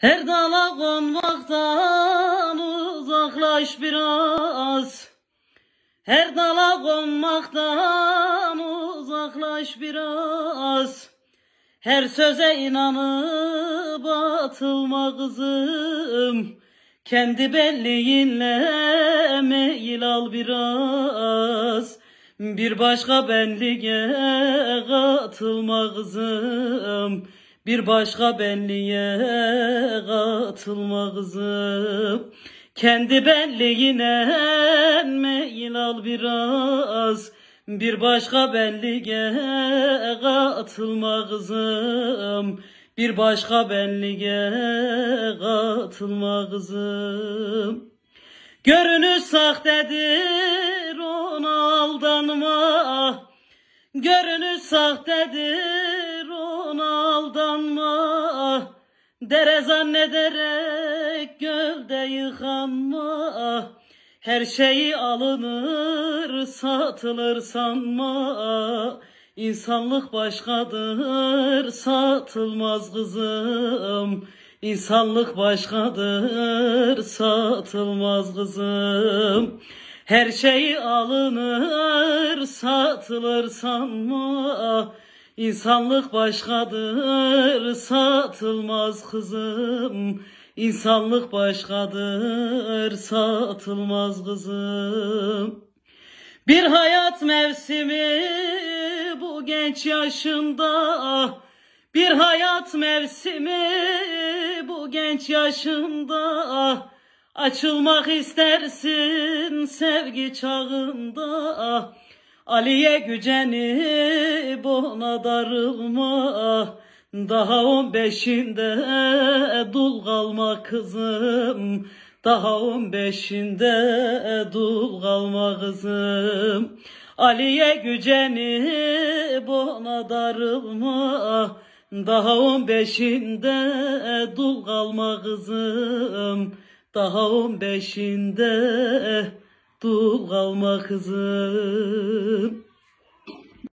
Her dala konmaktan uzaklaş biraz. Her dala konmaktan uzaklaş biraz. Her söze inanıp atılma kızım. Kendi belliğinle meyil al biraz. Bir başka benliğe katılma kızım. Bir başka benliğe katılma kızım. Kendi benliğine meyil al biraz. Bir başka benliğe katılma kızım. Bir başka benliğe katılma kızım. Görünüş sahtedir ona aldanma. Görünüş sahtedir Dere zannederek gölde yıkanma. Her şeyi alınır satılır sanma. İnsanlık başkadır satılmaz kızım. İnsanlık başkadır satılmaz kızım. Her şey alınır satılır sanma. İnsanlık başkadır satılmaz kızım. İnsanlık başkadır satılmaz kızım. Bir hayat mevsimi bu genç yaşında bir hayat mevsimi bu genç yaşında Açılmak istersin sevgi çağında Ali'ye gücenip ona darılma. Daha on beşinde dul kalma kızım. Daha on beşinde dul kalma kızım. Ali'ye gücenip ona darılma. Daha on beşinde dul kalma kızım. Daha on beşinde dul kalma kızım